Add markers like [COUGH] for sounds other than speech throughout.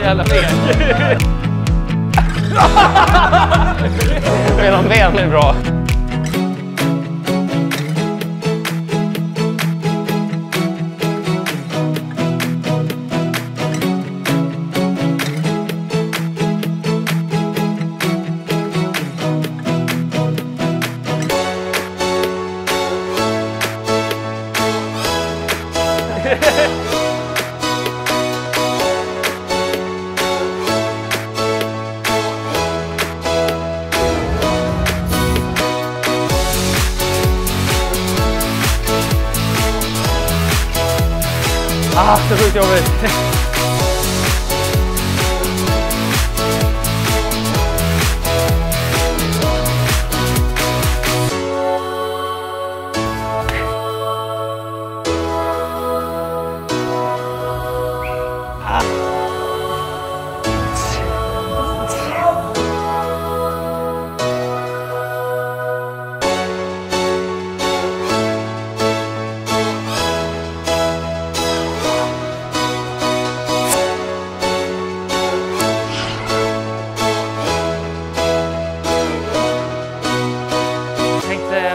jävla feg. Mellan benen är bra. [LAUGHS] Ah, så sjukt jobbigt. Jag tänkte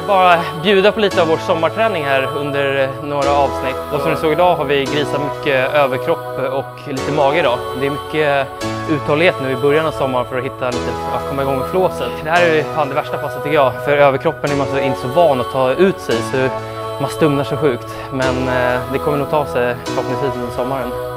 bara bjuda på lite av vår sommarträning här under eh, några avsnitt. Och som ni såg idag har vi grisat mycket överkropp och lite mage idag. Det är mycket eh, uthållighet nu i början av sommaren för att hitta lite, att komma igång med flåset. Det här är fan det värsta passet tycker jag. För överkroppen är man så, inte så van att ta ut sig så man stumnar så sjukt. Men eh, det kommer nog ta sig förhoppningsvis under sommaren.